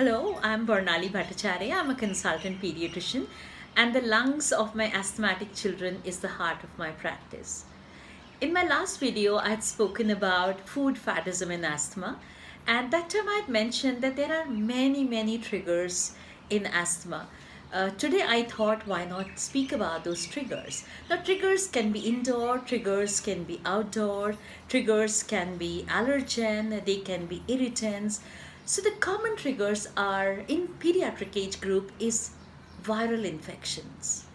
Hello, I'm Barnali Bhattacharya. I'm a consultant pediatrician, and the lungs of my asthmatic children is the heart of my practice. In my last video, I had spoken about food faddism in asthma, and that time I had mentioned that there are many, many triggers in asthma. Uh, today I thought why not speak about those triggers. Now triggers can be indoor, triggers can be outdoor, triggers can be allergen, they can be irritants. So the common triggers are in pediatric age group is viral infections.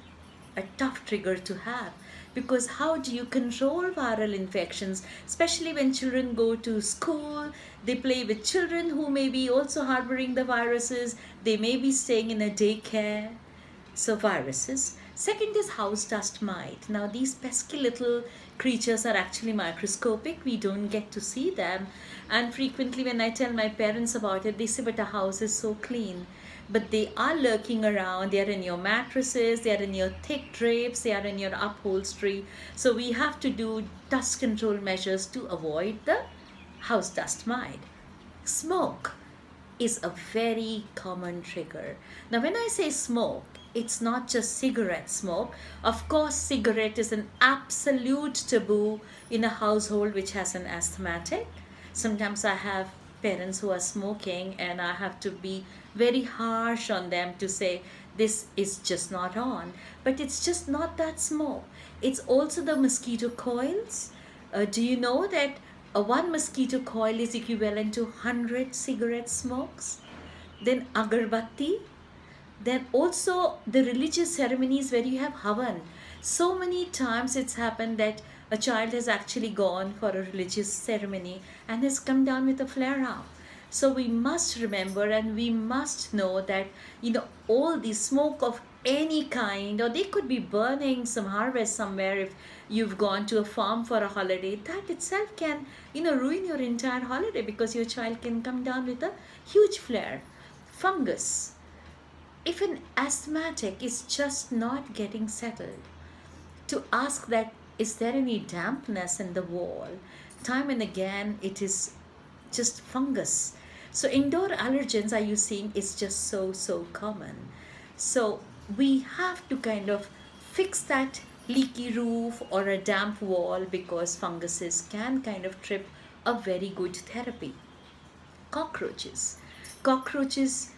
A tough trigger to have because how do you control viral infections especially when children go to school? They play with children who may be also harboring the viruses. They may be staying in a daycare so viruses. Second is house dust mite. Now these pesky little creatures are actually microscopic. We don't get to see them. And frequently when i tell my parents about it they say but our house is so clean. But they are lurking around. They are in your mattresses. They are in your thick drapes. They are in your upholstery. So we have to do dust control measures to avoid the house dust mite. Smoke is a very common trigger. Now when i say smoke it's not just cigarette smoke of course cigarette is an absolute taboo in a household which has an asthmatic sometimes i have parents who are smoking and I have to be very harsh on them to say this is just not on. But it's just not that smoke. It's also the mosquito coils. Uh, do you know that a one mosquito coil is equivalent to 100 cigarette smokes? Then agarbatti. Then also the religious ceremonies where you have havan. So many times it's happened that a child has actually gone for a religious ceremony and has come down with a flare up. So we must remember and we must know that, you know, all the smoke of any kind, or they could be burning some harvest somewhere if you've gone to a farm for a holiday, that itself can, you know, ruin your entire holiday because your child can come down with a huge flare. Fungus. If an asthmatic is just not getting settled, to ask that is there any dampness in the wall? Time and again, it is just fungus. So indoor allergens are you seeing is just so, so common. So we have to kind of fix that leaky roof or a damp wall because funguses can kind of trip a very good therapy. Cockroaches. Cockroaches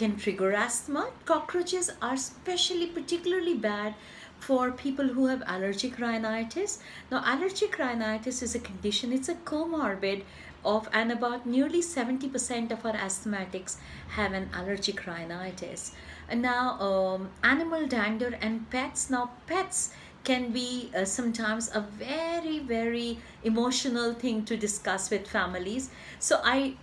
can trigger asthma. Cockroaches are especially particularly bad for people who have allergic rhinitis. Now, allergic rhinitis is a condition, it's a comorbid of, and about nearly 70% of our asthmatics have an allergic rhinitis. Now, um, animal dander and pets. Now, pets can be uh, sometimes a very, very emotional thing to discuss with families. So, I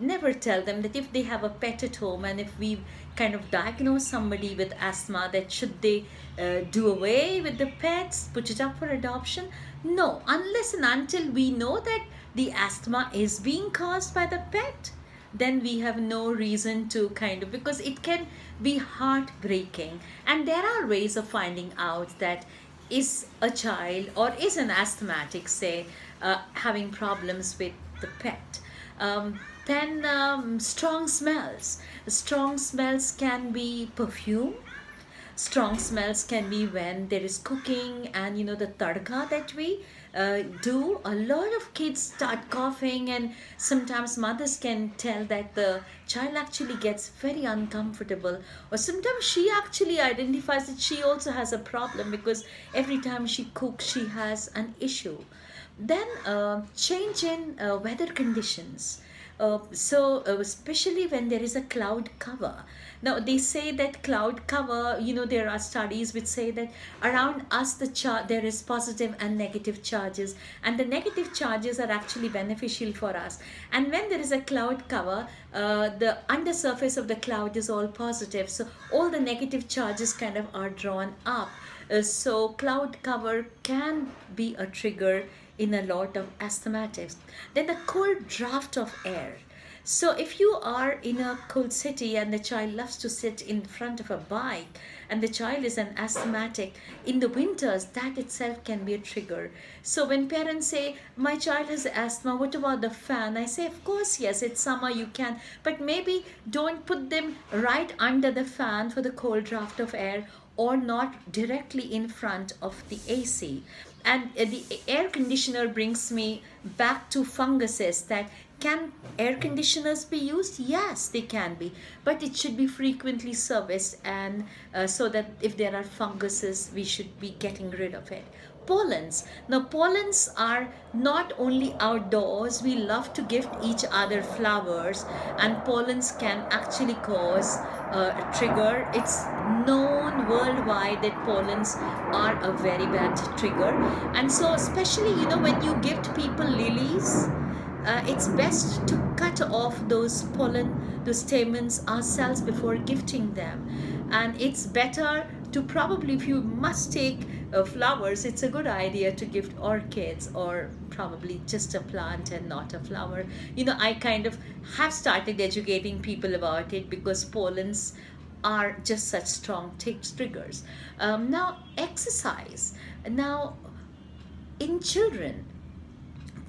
never tell them that if they have a pet at home and if we kind of diagnose somebody with asthma that should they uh, do away with the pets put it up for adoption? No. Unless and until we know that the asthma is being caused by the pet then we have no reason to kind of because it can be heartbreaking. And there are ways of finding out that is a child or is an asthmatic say uh, having problems with the pet um, then um, strong smells. Strong smells can be perfume. Strong smells can be when there is cooking and you know the tadka that we uh, do. A lot of kids start coughing and sometimes mothers can tell that the child actually gets very uncomfortable or sometimes she actually identifies that she also has a problem because every time she cooks she has an issue. Then uh, change in uh, weather conditions. Uh, so uh, especially when there is a cloud cover. Now they say that cloud cover you know there are studies which say that around us the char there is positive and negative charges. And the negative charges are actually beneficial for us. And when there is a cloud cover uh, the undersurface of the cloud is all positive. So all the negative charges kind of are drawn up. Uh, so cloud cover can be a trigger in a lot of asthmatics. Then the cold draft of air. So if you are in a cold city and the child loves to sit in front of a bike and the child is an asthmatic, in the winters that itself can be a trigger. So when parents say, my child has asthma, what about the fan? I say, of course, yes, it's summer, you can, but maybe don't put them right under the fan for the cold draft of air or not directly in front of the AC. And uh, the air conditioner brings me back to funguses that can air conditioners be used? Yes, they can be, but it should be frequently serviced and uh, so that if there are funguses, we should be getting rid of it. Pollens. Now, pollens are not only outdoors, we love to gift each other flowers, and pollens can actually cause uh, a trigger. It's known worldwide that pollens are a very bad trigger, and so, especially, you know, when you gift people lilies uh, it's best to cut off those pollen, those stamens ourselves before gifting them. And it's better to probably, if you must take uh, flowers, it's a good idea to gift orchids or probably just a plant and not a flower. You know, I kind of have started educating people about it because pollens are just such strong triggers. Um, now, exercise. Now, in children,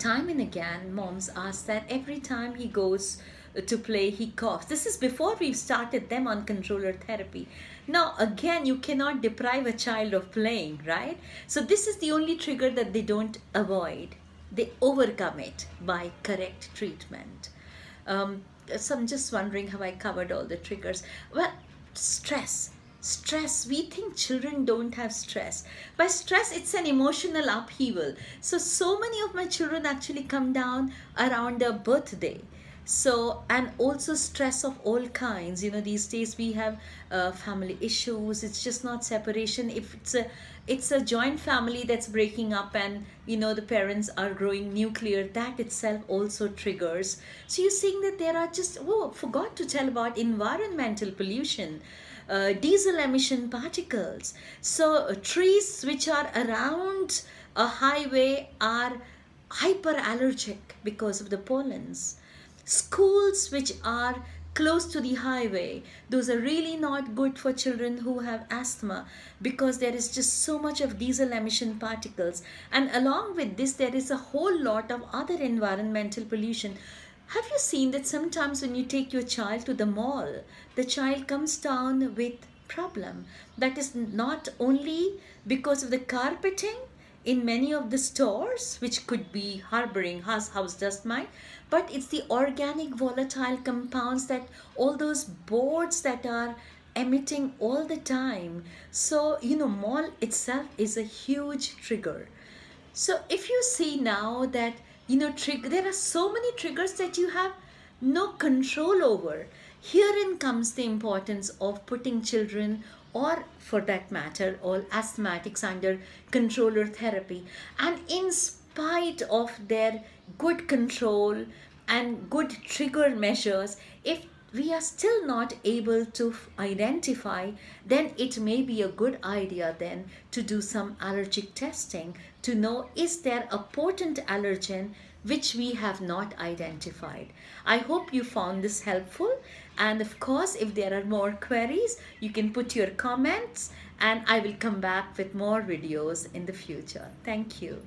time and again, moms ask that every time he goes to play, he coughs. This is before we've started them on controller therapy. Now, again, you cannot deprive a child of playing, right? So this is the only trigger that they don't avoid. They overcome it by correct treatment. Um, so I'm just wondering how I covered all the triggers. Well, stress stress. We think children don't have stress. By stress it's an emotional upheaval. So so many of my children actually come down around their birthday so and also stress of all kinds you know these days we have uh, family issues it's just not separation if it's a it's a joint family that's breaking up and you know the parents are growing nuclear that itself also triggers so you're seeing that there are just oh forgot to tell about environmental pollution uh, diesel emission particles. So uh, trees which are around a highway are hyperallergic because of the pollens. Schools which are close to the highway those are really not good for children who have asthma because there is just so much of diesel emission particles. And along with this there is a whole lot of other environmental pollution. Have you seen that sometimes when you take your child to the mall, the child comes down with problem? That is not only because of the carpeting in many of the stores which could be harboring house, house dust mite but it's the organic volatile compounds that all those boards that are emitting all the time. So you know mall itself is a huge trigger. So if you see now that you know trigger there are so many triggers that you have no control over. Herein comes the importance of putting children or for that matter all asthmatics under controller therapy. And in spite of their good control and good trigger measures if we are still not able to identify, then it may be a good idea then to do some allergic testing to know is there a potent allergen which we have not identified. I hope you found this helpful and of course if there are more queries you can put your comments and I will come back with more videos in the future. Thank you.